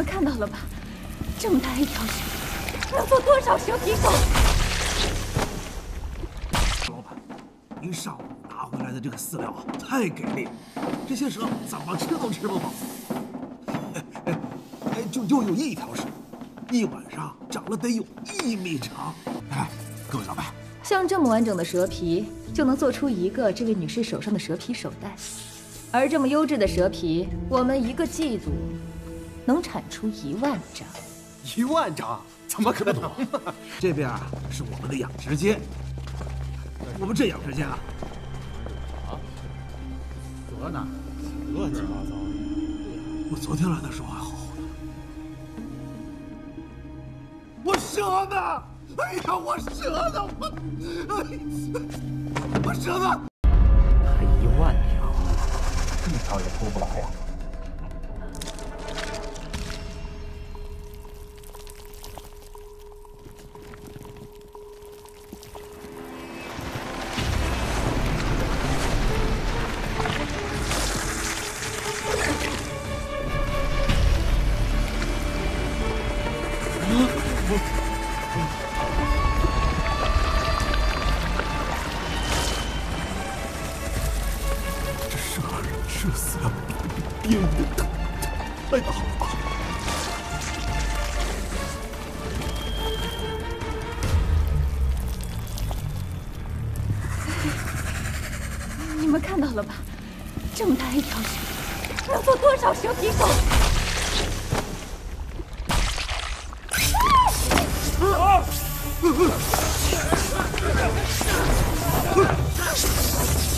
们看到了吧？这么大一条蛇，能做多少蛇皮狗？老板，您上午拿回来的这个饲料太给力，这些蛇怎么吃都吃不饱。哎，就就有一条蛇，一晚上长了得有一米长。哎，各位老板，像这么完整的蛇皮，就能做出一个这位女士手上的蛇皮手袋。而这么优质的蛇皮，我们一个季度能产出一万张。一万张？怎么可能？这边啊是我们的养殖间，我们这养殖间啊，啊，蛇呢？乱七八糟的。我昨天来的时候还好好的。我蛇呢？哎呀，我蛇呢？我，哎，我蛇呢？才一万条，一条也出不来呀。这是死的编的，太大了吧？你们看到了吧？这么大一条蛇，能做多少蛇皮狗？我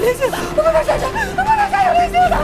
灵性，我不能杀人，我不能杀有灵性的。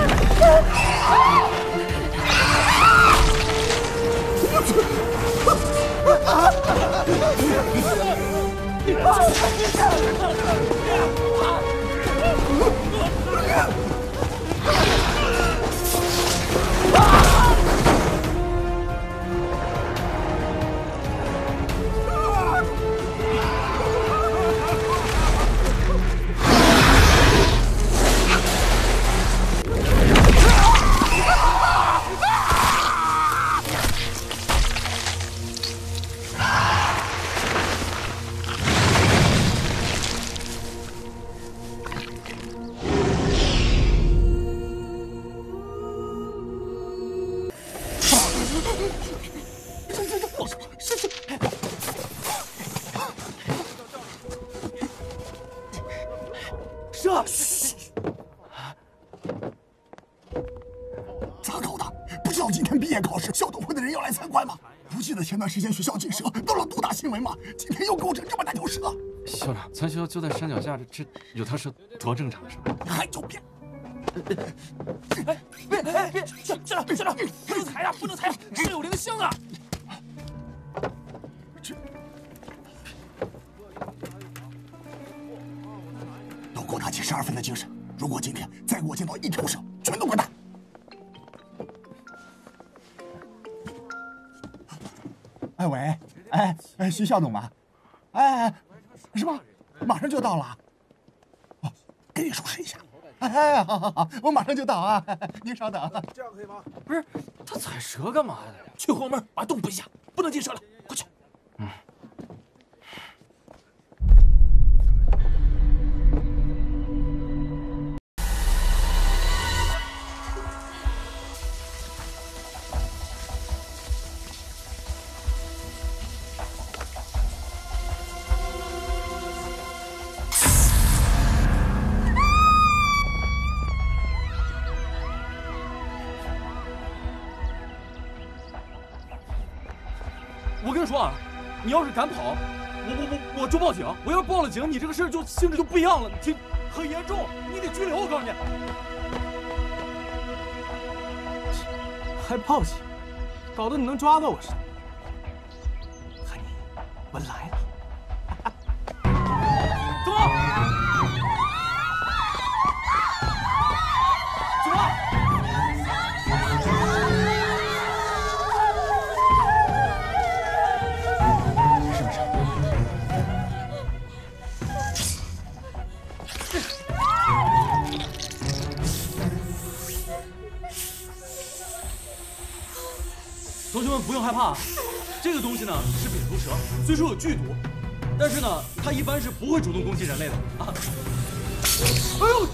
今天毕业考试，校董会的人要来参观吗？不记得前段时间学校进蛇闹了多大新闻吗？今天又构成这么大条蛇，校长，咱学校就在山脚下，这这有条蛇多正常是吧？还狡辩！哎，别哎别，校校长校长，不能踩呀，不能踩呀，蛇有灵性啊！都给我打起十二分的精神！如果今天再给我见到一条蛇，哎喂，哎哎，徐校董吧？哎哎，是吗？马上就到了。哦，给你收拾一下。哎哎，好好好，我马上就到啊！您稍等。这样可以吗？不是，他踩蛇干嘛呀？去后门把洞补一下，不能进蛇了，快去！跟你说啊，你要是敢跑，我我我我就报警。我要是报了警，你这个事儿就性质就不一样了，挺很严重，你得拘留。我告诉你，还报警，搞得你能抓到我似的。看你，我来了。不用害怕，这个东西呢是蝙蝠蛇，虽说有剧毒，但是呢它一般是不会主动攻击人类的啊。哎呦！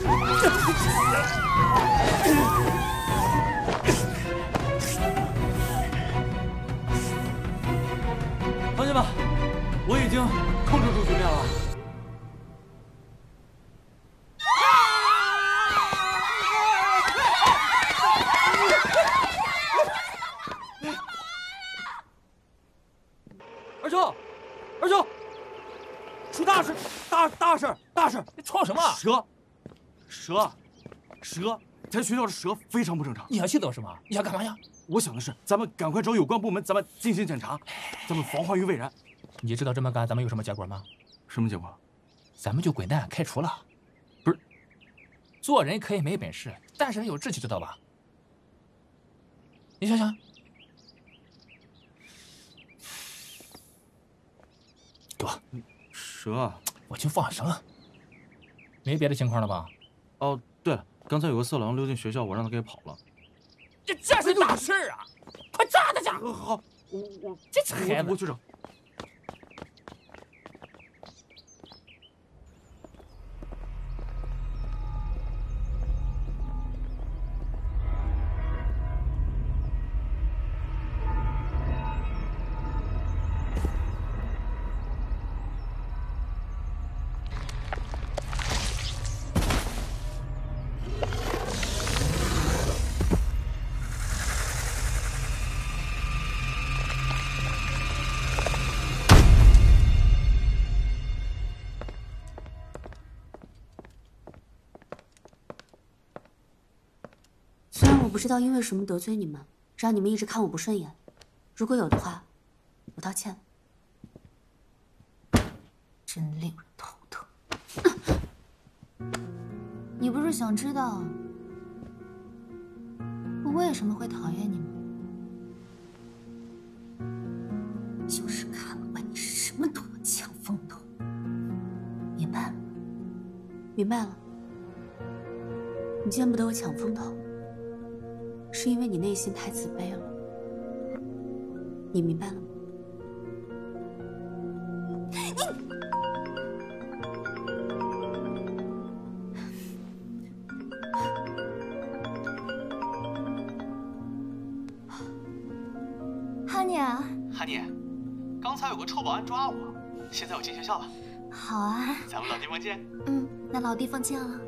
蛇，蛇，蛇！咱学校的蛇非常不正常。你还记得什么？你想干嘛呀？我想的是，咱们赶快找有关部门，咱们进行检查，咱们防患于未然。你知道这么干咱们有什么结果吗？什么结果？咱们就滚蛋，开除了。不是，做人可以没本事，但是人有志气，知道吧？你想想，给我，蛇啊！我去放绳。没别的情况了吧？哦，对了，刚才有个色狼溜进学校，我让他给跑了。这这是大事啊！快抓他去！呃好，我我这孩子我我去找。不知道因为什么得罪你们，让你们一直看我不顺眼，如果有的话，我道歉。真令人头疼。你不是想知道我为什么会讨厌你吗？就是看不惯你什么都要抢风头。明白了，明白了。你见不得我抢风头。是因为你内心太自卑了，你明白了吗？你哈尼啊，哈尼，刚才有个臭保安抓我，现在我进学校了，好啊，咱们老地方见。嗯，那老地方见了。